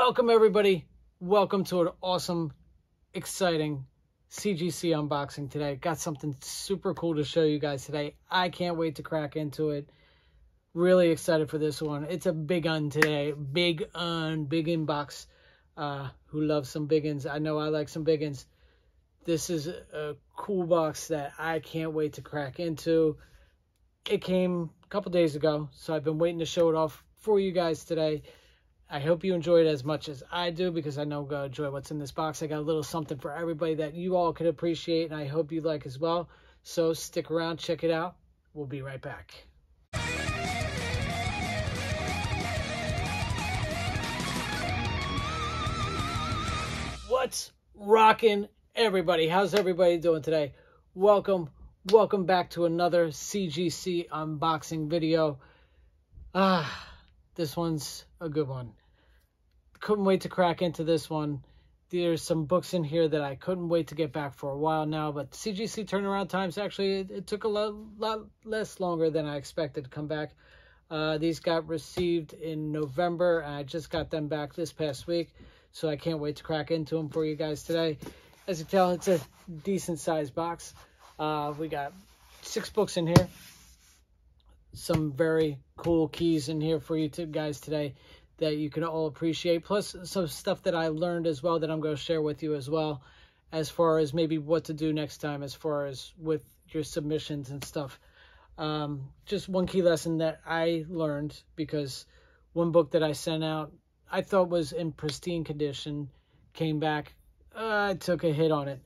Welcome, everybody. Welcome to an awesome, exciting CGC unboxing today. Got something super cool to show you guys today. I can't wait to crack into it. Really excited for this one. It's a big un today. Big un, big inbox. Uh, who loves some big uns? I know I like some big uns. This is a cool box that I can't wait to crack into. It came a couple days ago, so I've been waiting to show it off for you guys today. I hope you enjoy it as much as I do because I know going to enjoy what's in this box. I got a little something for everybody that you all could appreciate and I hope you like as well. So stick around, check it out. We'll be right back. What's rocking, everybody? How's everybody doing today? Welcome, welcome back to another CGC unboxing video. Ah, this one's a good one. Couldn't wait to crack into this one. There's some books in here that I couldn't wait to get back for a while now, but CGC turnaround times actually it, it took a lot, lot, less longer than I expected to come back. Uh, these got received in November, and I just got them back this past week, so I can't wait to crack into them for you guys today. As you tell, it's a decent sized box. Uh, we got six books in here some very cool keys in here for you guys today that you can all appreciate. Plus some stuff that I learned as well that I'm going to share with you as well as far as maybe what to do next time as far as with your submissions and stuff. Um, just one key lesson that I learned because one book that I sent out I thought was in pristine condition came back. Uh, I took a hit on it.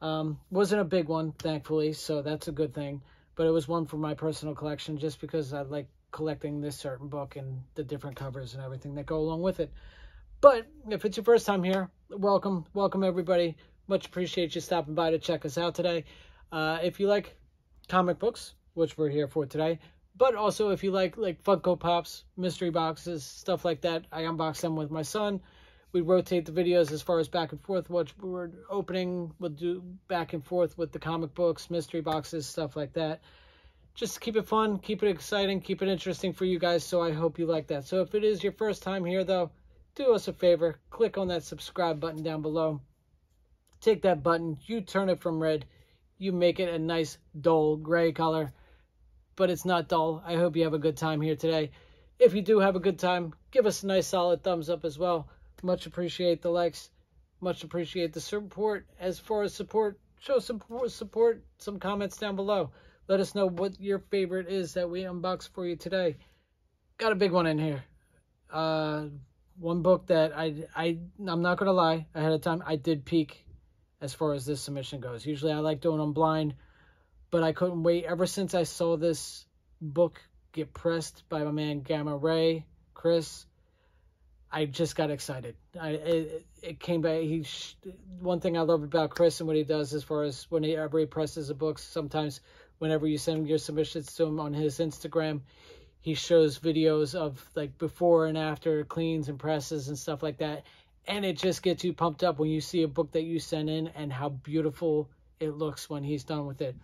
Um, wasn't a big one, thankfully, so that's a good thing but it was one for my personal collection just because I like collecting this certain book and the different covers and everything that go along with it. But if it's your first time here, welcome, welcome everybody. Much appreciate you stopping by to check us out today. Uh, if you like comic books, which we're here for today, but also if you like like Funko Pops, mystery boxes, stuff like that, I unbox them with my son we rotate the videos as far as back and forth what we're opening we'll do back and forth with the comic books mystery boxes stuff like that. Just keep it fun keep it exciting keep it interesting for you guys so i hope you like that. So if it is your first time here though do us a favor click on that subscribe button down below. Take that button you turn it from red you make it a nice dull gray color but it's not dull. I hope you have a good time here today. If you do have a good time give us a nice solid thumbs up as well much appreciate the likes. Much appreciate the support. As far as support, show some support, some comments down below. Let us know what your favorite is that we unbox for you today. Got a big one in here. Uh, one book that I, I, I'm not going to lie, ahead of time, I did peek as far as this submission goes. Usually I like doing them blind, but I couldn't wait. Ever since I saw this book get pressed by my man Gamma Ray, Chris, I just got excited. I it, it came back. He one thing I love about Chris and what he does as far as whenever he presses a book, sometimes whenever you send your submissions to him on his Instagram, he shows videos of like before and after cleans and presses and stuff like that, and it just gets you pumped up when you see a book that you send in and how beautiful it looks when he's done with it.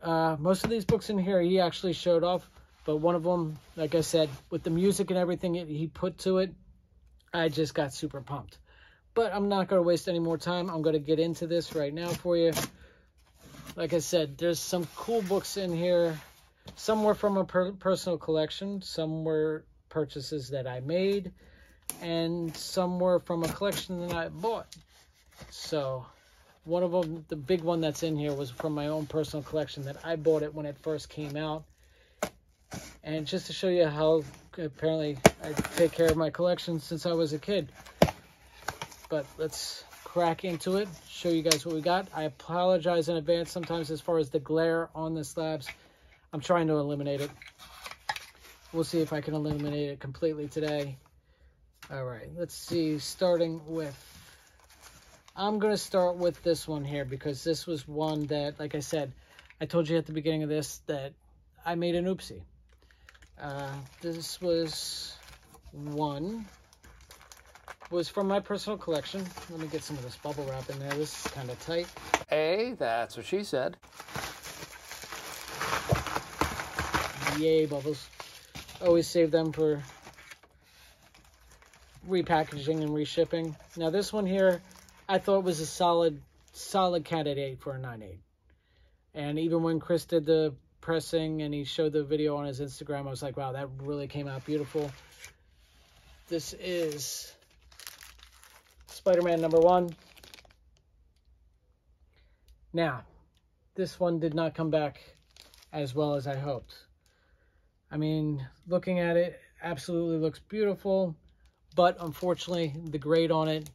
Uh, most of these books in here he actually showed off, but one of them, like I said, with the music and everything he put to it I just got super pumped. But I'm not going to waste any more time. I'm going to get into this right now for you. Like I said, there's some cool books in here. Some were from a per personal collection. Some were purchases that I made. And some were from a collection that I bought. So, one of them, the big one that's in here, was from my own personal collection that I bought it when it first came out. And just to show you how apparently I take care of my collection since I was a kid. But let's crack into it, show you guys what we got. I apologize in advance sometimes as far as the glare on the slabs. I'm trying to eliminate it. We'll see if I can eliminate it completely today. All right, let's see, starting with, I'm going to start with this one here because this was one that, like I said, I told you at the beginning of this that I made an oopsie. Uh, this was one. Was from my personal collection. Let me get some of this bubble wrap in there. This is kind of tight. Hey, that's what she said. Yay, bubbles. Always save them for repackaging and reshipping. Now this one here, I thought was a solid, solid candidate for a 9.8. And even when Chris did the pressing and he showed the video on his Instagram, I was like, wow, that really came out beautiful. This is Spider-Man number one. Now, this one did not come back as well as I hoped. I mean, looking at it, absolutely looks beautiful, but unfortunately, the grade on it,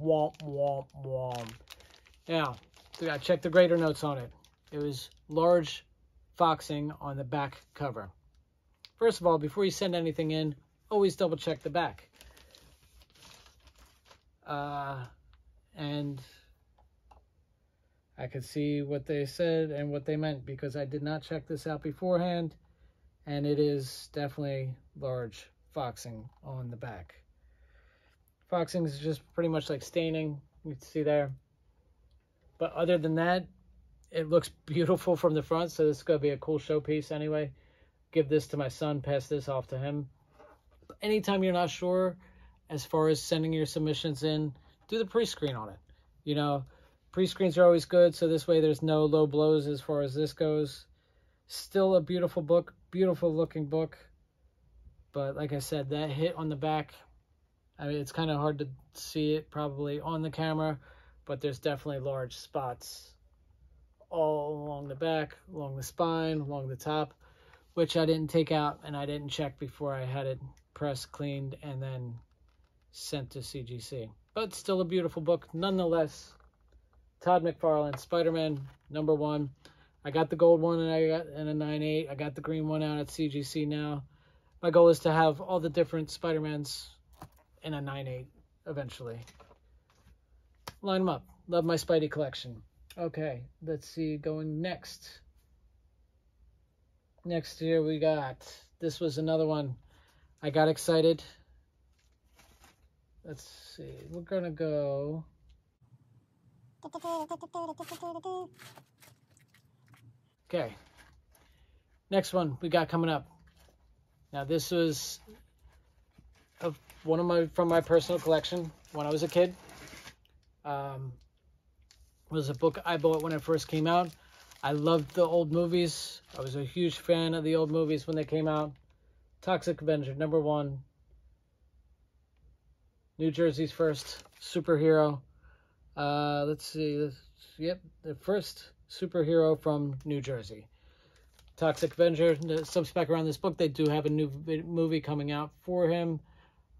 womp, womp, womp. Now, I checked the grader notes on it. It was large foxing on the back cover. First of all, before you send anything in, always double check the back. Uh, and I could see what they said and what they meant because I did not check this out beforehand. And it is definitely large foxing on the back. Foxing is just pretty much like staining. You can see there. But other than that, it looks beautiful from the front. So this is going to be a cool showpiece anyway. Give this to my son, pass this off to him. Anytime you're not sure as far as sending your submissions in, do the pre-screen on it. You know, pre-screens are always good. So this way there's no low blows as far as this goes. Still a beautiful book, beautiful looking book. But like I said, that hit on the back, I mean, it's kind of hard to see it probably on the camera but there's definitely large spots all along the back, along the spine, along the top, which I didn't take out and I didn't check before I had it pressed, cleaned, and then sent to CGC. But still a beautiful book nonetheless. Todd McFarlane, Spider-Man number one. I got the gold one and I got in a 9.8. I got the green one out at CGC now. My goal is to have all the different Spider-Mans in a 9.8 eventually line them up. Love my Spidey collection. Okay, let's see. Going next. Next here we got, this was another one. I got excited. Let's see. We're to go. Okay. Next one we got coming up. Now this was of one of my from my personal collection when I was a kid. Um, was a book I bought when it first came out. I loved the old movies. I was a huge fan of the old movies when they came out. Toxic Avenger, number one. New Jersey's first superhero. Uh, let's see. Yep, the first superhero from New Jersey. Toxic Avenger, the sub-spec around this book, they do have a new movie coming out for him.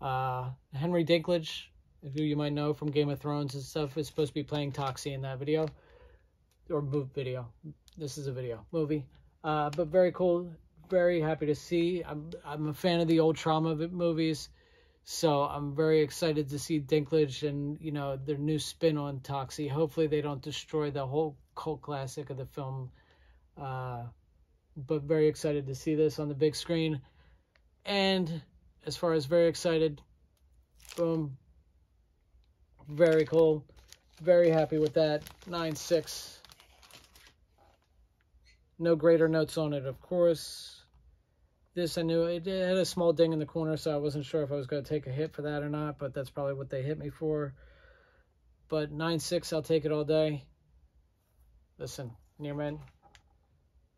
Uh, Henry Dinklage who you might know from Game of Thrones and stuff, is supposed to be playing Toxie in that video. Or video. This is a video. Movie. Uh, but very cool. Very happy to see. I'm, I'm a fan of the old Troma movies. So I'm very excited to see Dinklage and, you know, their new spin on Toxie. Hopefully they don't destroy the whole cult classic of the film. Uh, but very excited to see this on the big screen. And as far as very excited, boom, very cool. Very happy with that. 9-6. No grader notes on it, of course. This I knew it had a small ding in the corner, so I wasn't sure if I was going to take a hit for that or not, but that's probably what they hit me for. But 9-6, I'll take it all day. Listen, near mint,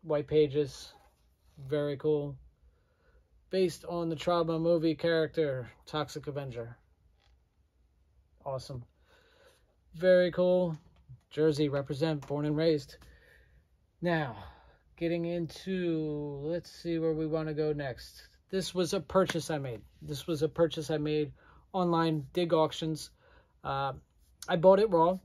white pages, very cool. Based on the Troma movie character, Toxic Avenger. Awesome. Very cool. Jersey represent, born and raised. Now, getting into, let's see where we want to go next. This was a purchase I made. This was a purchase I made online, Dig Auctions. Uh, I bought it raw.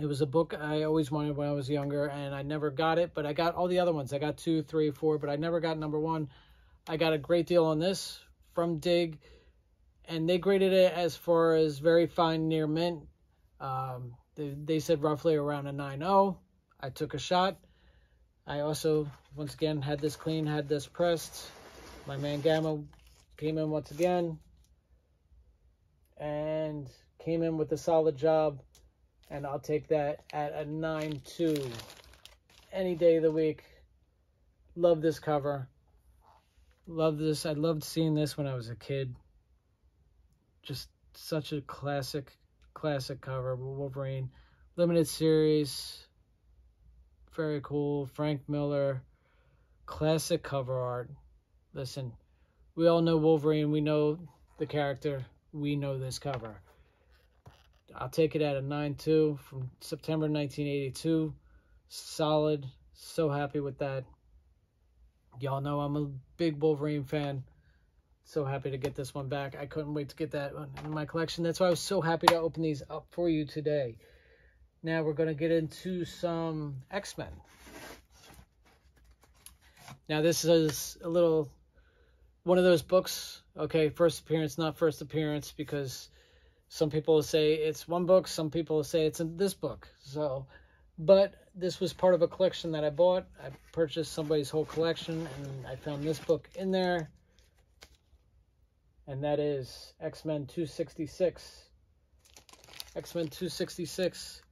It was a book I always wanted when I was younger, and I never got it, but I got all the other ones. I got two, three, four, but I never got number one. I got a great deal on this from Dig and they graded it as far as very fine near mint. Um, they, they said roughly around a 9.0. I took a shot. I also, once again, had this clean, had this pressed. My man Gamma came in once again and came in with a solid job. And I'll take that at a 9.2 any day of the week. Love this cover. Love this. I loved seeing this when I was a kid. Just such a classic, classic cover. Wolverine limited series. Very cool. Frank Miller. Classic cover art. Listen, we all know Wolverine. We know the character. We know this cover. I'll take it at a 9-2 from September 1982. Solid. So happy with that. Y'all know I'm a big Wolverine fan. So happy to get this one back. I couldn't wait to get that in my collection. That's why I was so happy to open these up for you today. Now we're going to get into some X-Men. Now this is a little, one of those books, okay, first appearance, not first appearance, because some people say it's one book, some people say it's in this book. So, but this was part of a collection that I bought. I purchased somebody's whole collection, and I found this book in there. And that is X-Men 266. X-Men 266.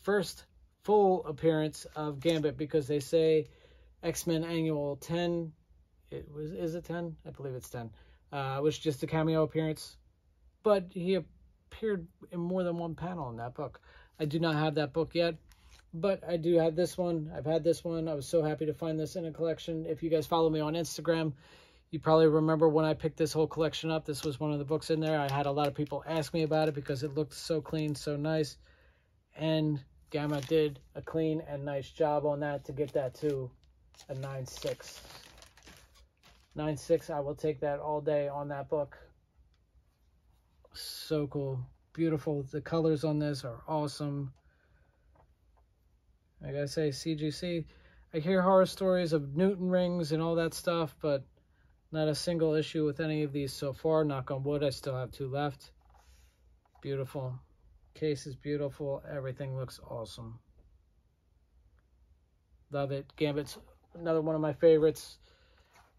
First full appearance of Gambit because they say X-Men Annual 10. It was is it 10? I believe it's 10. Uh, was just a cameo appearance, but he appeared in more than one panel in that book. I do not have that book yet, but I do have this one. I've had this one. I was so happy to find this in a collection. If you guys follow me on Instagram, you probably remember when I picked this whole collection up. This was one of the books in there. I had a lot of people ask me about it because it looked so clean, so nice. And Gamma did a clean and nice job on that to get that to a 9.6. 9.6, I will take that all day on that book so cool. Beautiful. The colors on this are awesome. I gotta say, CGC, I hear horror stories of Newton rings and all that stuff, but not a single issue with any of these so far. Knock on wood, I still have two left. Beautiful. Case is beautiful. Everything looks awesome. Love it. Gambit's another one of my favorites.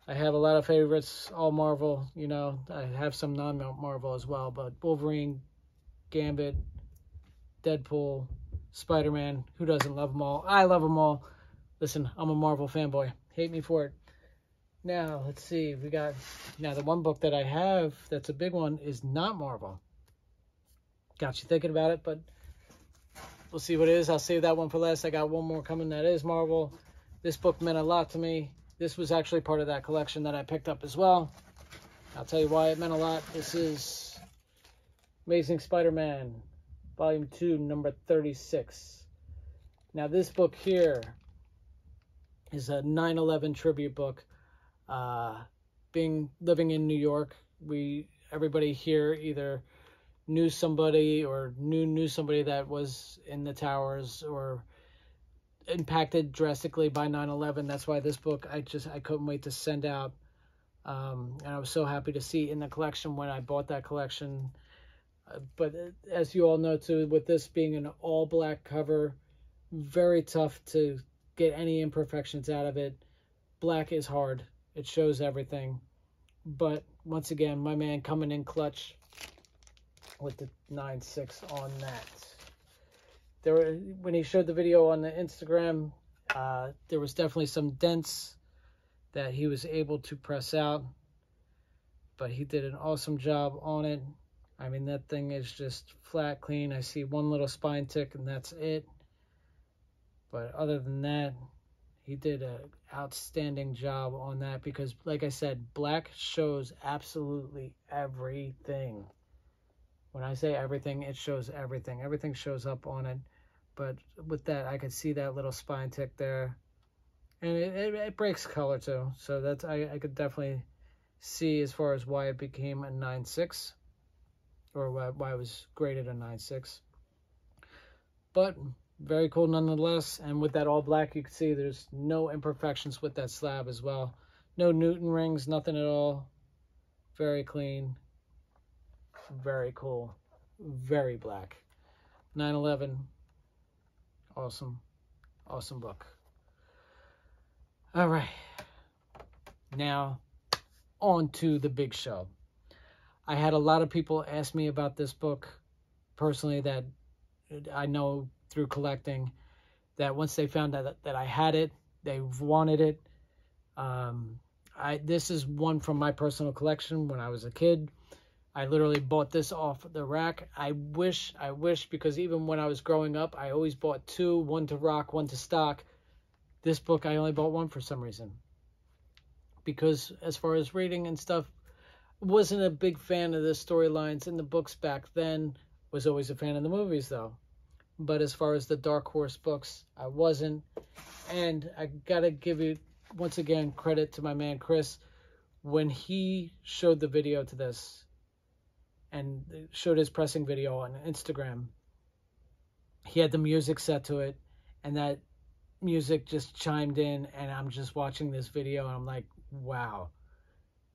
I have a lot of favorites, all Marvel, you know. I have some non-Marvel as well, but Wolverine, Gambit, Deadpool, Spider-Man, who doesn't love them all? I love them all. Listen, I'm a Marvel fanboy. Hate me for it. Now, let's see. We got, now the one book that I have that's a big one is not Marvel. Got you thinking about it, but we'll see what it is. I'll save that one for last. I got one more coming that is Marvel. This book meant a lot to me. This was actually part of that collection that I picked up as well. I'll tell you why it meant a lot. This is Amazing Spider-Man, Volume 2, number 36. Now, this book here is a 9-11 tribute book. Uh, being living in New York, we everybody here either knew somebody or knew knew somebody that was in the towers or impacted drastically by 9-11 that's why this book i just i couldn't wait to send out. Um, and i was so happy to see in the collection when i bought that collection. Uh, but as you all know too with this being an all black cover very tough to get any imperfections out of it. Black is hard it shows everything but once again my man coming in clutch with the 9-6 on that there were when he showed the video on the Instagram, uh, there was definitely some dents that he was able to press out, but he did an awesome job on it. I mean, that thing is just flat clean. I see one little spine tick and that's it. But other than that, he did an outstanding job on that because, like I said, black shows absolutely everything. When I say everything, it shows everything. Everything shows up on it. But with that, I could see that little spine tick there. And it, it, it breaks color too. So that's I, I could definitely see as far as why it became a 9.6. Or why, why it was graded a 9.6. But very cool nonetheless. And with that all black, you can see there's no imperfections with that slab as well. No Newton rings, nothing at all. Very clean. Very cool. Very black. 911 awesome, awesome book. All right, now on to the big show. I had a lot of people ask me about this book personally that I know through collecting that once they found out that, that I had it, they wanted it. Um, I this is one from my personal collection when I was a kid. I literally bought this off the rack. I wish, I wish, because even when I was growing up, I always bought two, one to rock, one to stock. This book, I only bought one for some reason. Because as far as reading and stuff, wasn't a big fan of the storylines in the books back then. Was always a fan of the movies though. But as far as the Dark Horse books, I wasn't. And I gotta give you once again credit to my man Chris when he showed the video to this and showed his pressing video on Instagram. He had the music set to it, and that music just chimed in, and I'm just watching this video, and I'm like, wow.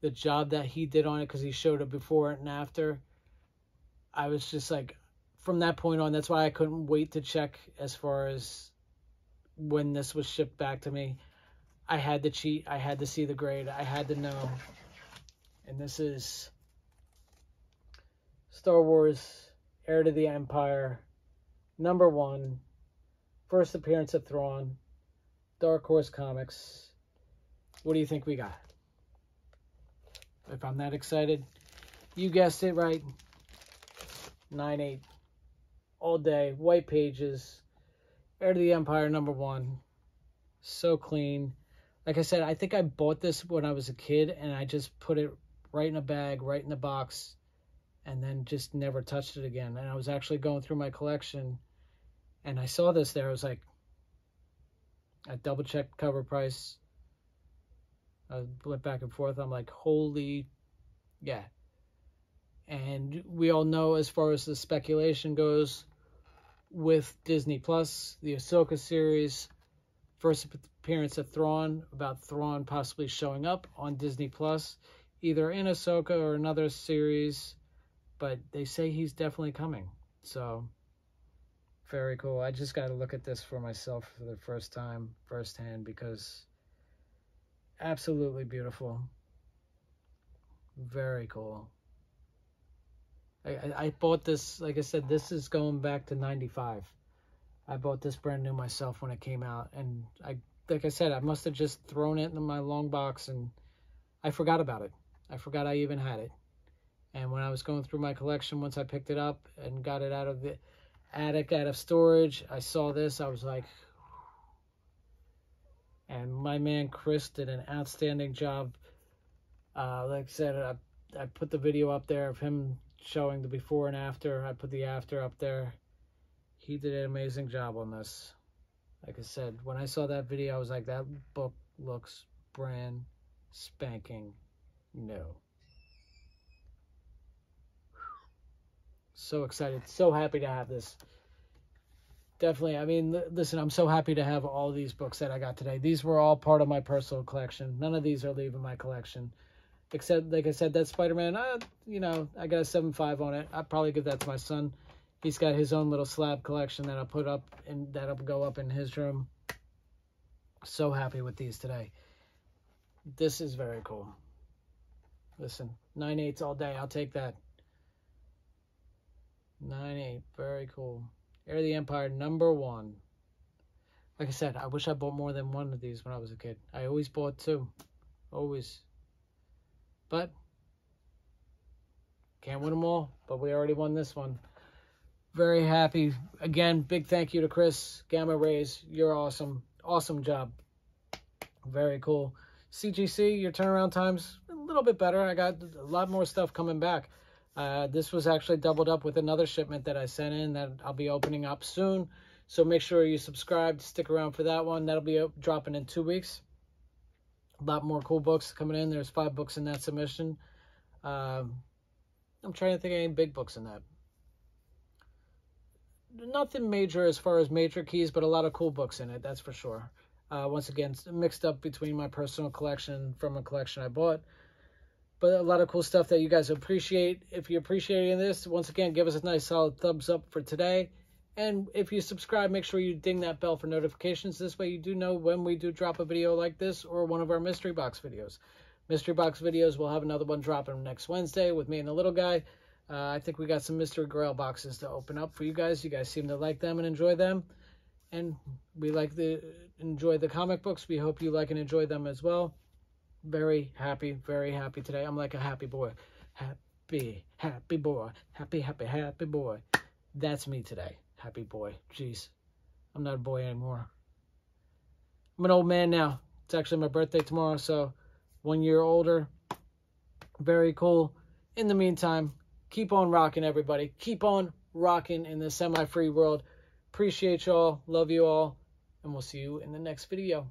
The job that he did on it, because he showed it before and after, I was just like, from that point on, that's why I couldn't wait to check as far as when this was shipped back to me. I had to cheat. I had to see the grade. I had to know. And this is Star Wars Heir to the Empire, number one, first appearance of Thrawn, Dark Horse Comics. What do you think we got? If I'm that excited, you guessed it right. 9 8. All day, white pages, Heir to the Empire, number one. So clean. Like I said, I think I bought this when I was a kid and I just put it right in a bag, right in the box and then just never touched it again. And I was actually going through my collection and I saw this there. I was like, I double checked cover price. I went back and forth. I'm like, holy, yeah. And we all know, as far as the speculation goes, with Disney Plus, the Ahsoka series, first appearance of Thrawn, about Thrawn possibly showing up on Disney Plus, either in Ahsoka or another series but they say he's definitely coming. So very cool. I just got to look at this for myself for the first time, firsthand, because absolutely beautiful. Very cool. I, I, bought this, like I said, this is going back to 95. I bought this brand new myself when it came out. And I, like I said, I must have just thrown it in my long box and I forgot about it. I forgot I even had it. And when I was going through my collection, once I picked it up and got it out of the attic, out of storage, I saw this. I was like, and my man Chris did an outstanding job. Uh, like I said, I, I put the video up there of him showing the before and after. I put the after up there. He did an amazing job on this. Like I said, when I saw that video, I was like, that book looks brand spanking new. so excited, so happy to have this. Definitely, I mean, listen, I'm so happy to have all these books that I got today. These were all part of my personal collection. None of these are leaving my collection. Except, like I said, that Spider-Man, uh, you know, I got a 7.5 on it. I'd probably give that to my son. He's got his own little slab collection that I'll put up and that'll go up in his room. So happy with these today. This is very cool. Listen, 9 eighths all day. I'll take that. 9-8. Very cool. Heir of the Empire, number one. Like I said, I wish I bought more than one of these when I was a kid. I always bought two. Always. But, can't win them all. But we already won this one. Very happy. Again, big thank you to Chris. Gamma Rays, you're awesome. Awesome job. Very cool. CGC, your turnaround time's a little bit better. I got a lot more stuff coming back. Uh, this was actually doubled up with another shipment that I sent in that I'll be opening up soon. So make sure you subscribe, stick around for that one. That'll be dropping in two weeks. A lot more cool books coming in. There's five books in that submission. Um, I'm trying to think of any big books in that. Nothing major as far as major keys, but a lot of cool books in it, that's for sure. Uh, once again, mixed up between my personal collection from a collection I bought but a lot of cool stuff that you guys appreciate. If you're appreciating this, once again, give us a nice solid thumbs up for today. And if you subscribe, make sure you ding that bell for notifications. This way you do know when we do drop a video like this or one of our mystery box videos. Mystery box videos, we'll have another one dropping next Wednesday with me and the little guy. Uh, I think we got some mystery grail boxes to open up for you guys. You guys seem to like them and enjoy them. And we like to enjoy the comic books. We hope you like and enjoy them as well. Very happy, very happy today. I'm like a happy boy. Happy, happy boy. Happy, happy, happy boy. That's me today. Happy boy. Jeez. I'm not a boy anymore. I'm an old man now. It's actually my birthday tomorrow, so one year older. Very cool. In the meantime, keep on rocking, everybody. Keep on rocking in the semi free world. Appreciate y'all. Love you all. And we'll see you in the next video.